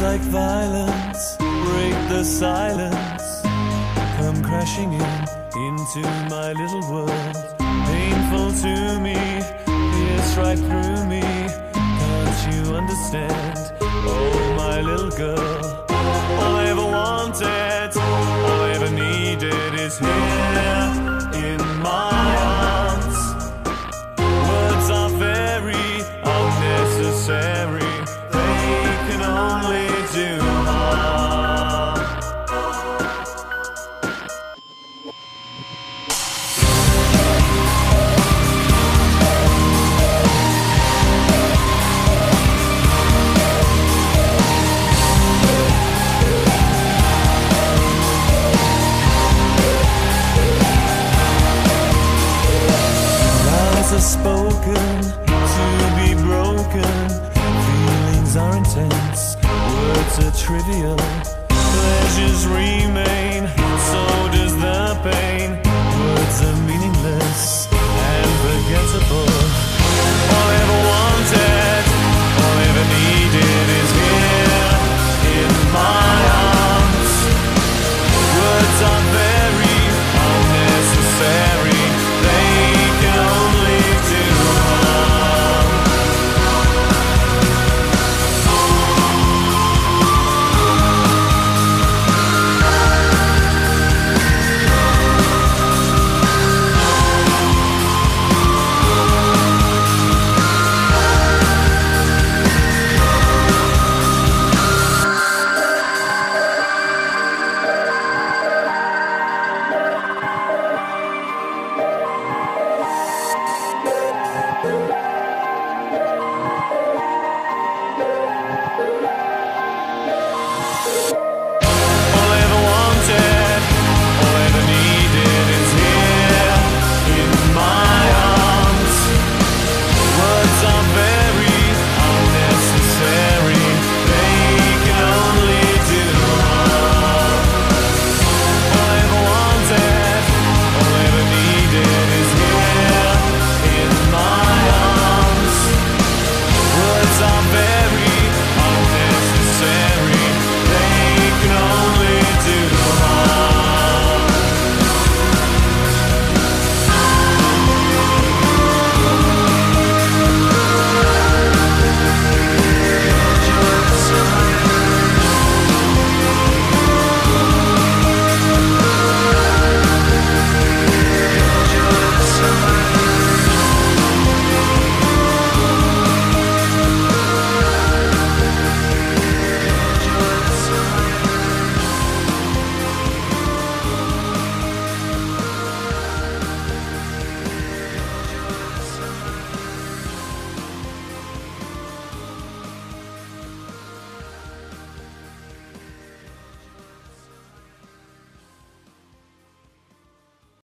Like violence break the silence. Come crashing in into my little world. Painful to me, pierce right through me. Can't you understand? Oh, my little girl. words are spoken to be broken. Feelings are intense, words are trivial. Pleasures remain, so does the pain. Words are